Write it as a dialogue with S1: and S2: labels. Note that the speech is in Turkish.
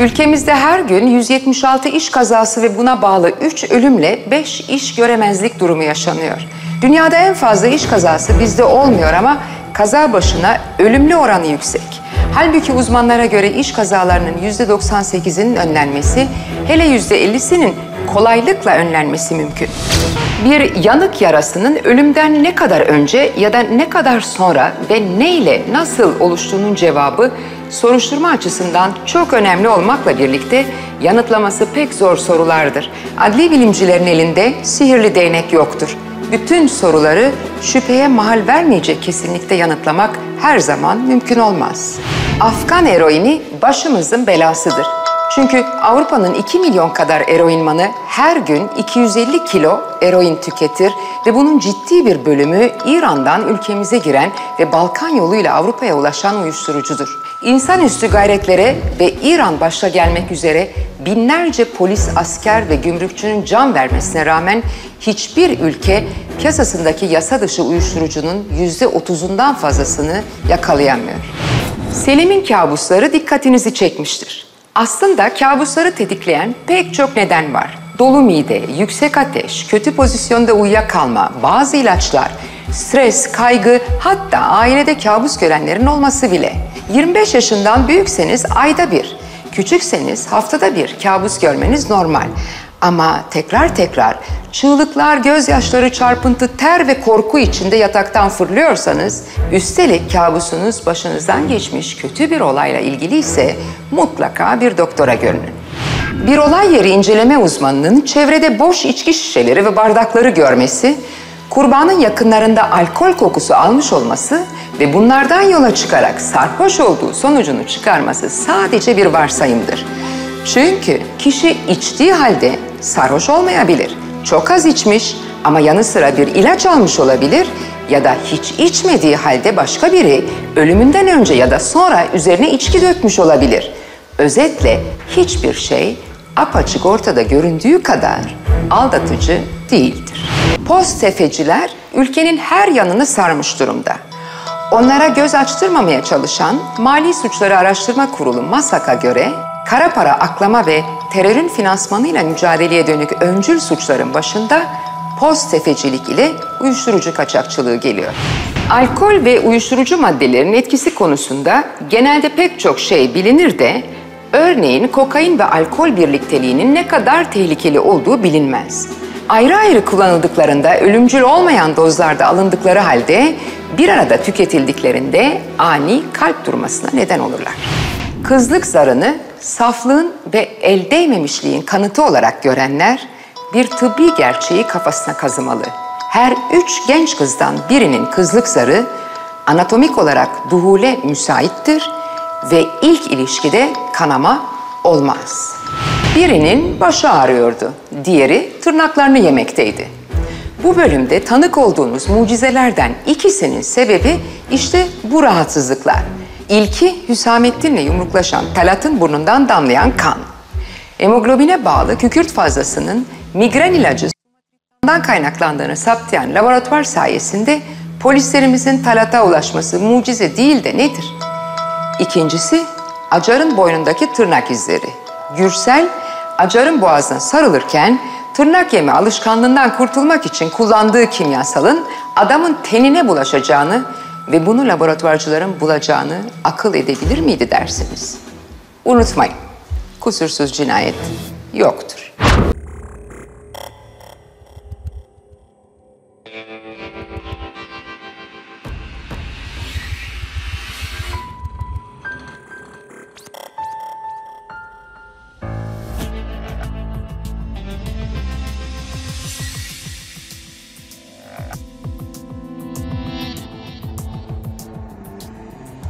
S1: Ülkemizde her gün 176 iş kazası ve buna bağlı 3 ölümle 5 iş göremezlik durumu yaşanıyor. Dünyada en fazla iş kazası bizde olmuyor ama kaza başına ölümlü oranı yüksek. Halbuki uzmanlara göre iş kazalarının %98'inin önlenmesi, hele %50'sinin kolaylıkla önlenmesi mümkün. Bir yanık yarasının ölümden ne kadar önce ya da ne kadar sonra ve neyle nasıl oluştuğunun cevabı soruşturma açısından çok önemli olmakla birlikte yanıtlaması pek zor sorulardır. Adli bilimcilerin elinde sihirli değnek yoktur. Bütün soruları şüpheye mahal vermeyecek kesinlikle yanıtlamak her zaman mümkün olmaz. Afgan eroini başımızın belasıdır. Çünkü Avrupa'nın 2 milyon kadar eroinmanı her gün 250 kilo eroin tüketir ve bunun ciddi bir bölümü İran'dan ülkemize giren ve Balkan yoluyla Avrupa'ya ulaşan uyuşturucudur. İnsanüstü gayretlere ve İran başta gelmek üzere binlerce polis, asker ve gümrükçünün can vermesine rağmen hiçbir ülke piyasasındaki yasa dışı uyuşturucunun yüzde otuzundan fazlasını yakalayamıyor. Selim'in kabusları dikkatinizi çekmiştir. Aslında kabusları tetikleyen pek çok neden var. Dolu mide, yüksek ateş, kötü pozisyonda uyuyakalma, bazı ilaçlar, stres, kaygı, hatta ailede kabus görenlerin olması bile. 25 yaşından büyükseniz ayda bir, küçükseniz haftada bir kabus görmeniz normal. Ama tekrar tekrar çığlıklar, gözyaşları, çarpıntı, ter ve korku içinde yataktan fırlıyorsanız, üstelik kabusunuz başınızdan geçmiş kötü bir olayla ilgili ise mutlaka bir doktora görünün. Bir olay yeri inceleme uzmanının çevrede boş içki şişeleri ve bardakları görmesi, kurbanın yakınlarında alkol kokusu almış olması ve bunlardan yola çıkarak sarhoş olduğu sonucunu çıkarması sadece bir varsayımdır. Çünkü kişi içtiği halde sarhoş olmayabilir. Çok az içmiş ama yanı sıra bir ilaç almış olabilir ya da hiç içmediği halde başka biri ölümünden önce ya da sonra üzerine içki dökmüş olabilir. Özetle hiçbir şey apaçık ortada göründüğü kadar aldatıcı değildir. Post tefeciler ülkenin her yanını sarmış durumda. Onlara göz açtırmamaya çalışan Mali Suçları Araştırma Kurulu MASAK'a göre kara para aklama ve terörün finansmanıyla mücadeleye dönük öncül suçların başında post tefecilik ile uyuşturucu kaçakçılığı geliyor. Alkol ve uyuşturucu maddelerin etkisi konusunda genelde pek çok şey bilinir de örneğin kokain ve alkol birlikteliğinin ne kadar tehlikeli olduğu bilinmez. Ayrı ayrı kullanıldıklarında ölümcül olmayan dozlarda alındıkları halde bir arada tüketildiklerinde ani kalp durmasına neden olurlar. Kızlık zarını saflığın ve el değmemişliğin kanıtı olarak görenler bir tıbbi gerçeği kafasına kazımalı. Her üç genç kızdan birinin kızlık zarı anatomik olarak duhule müsaittir ve ilk ilişkide kanama olmaz. Birinin başı ağrıyordu, diğeri tırnaklarını yemekteydi. Bu bölümde tanık olduğunuz mucizelerden ikisinin sebebi işte bu rahatsızlıklar. İlki Hüsamettin'le yumruklaşan Talat'ın burnundan damlayan kan. Hemoglobine bağlı kükürt fazlasının migren ilacı kaynaklandığını saptayan laboratuvar sayesinde polislerimizin Talat'a ulaşması mucize değil de nedir? İkincisi Acar'ın boynundaki tırnak izleri. Gürsel Acar'ın boğazına sarılırken tırnak yeme alışkanlığından kurtulmak için kullandığı kimyasalın adamın tenine bulaşacağını ve bunu laboratuvarcıların bulacağını akıl edebilir miydi dersiniz? Unutmayın, kusursuz cinayet yoktur.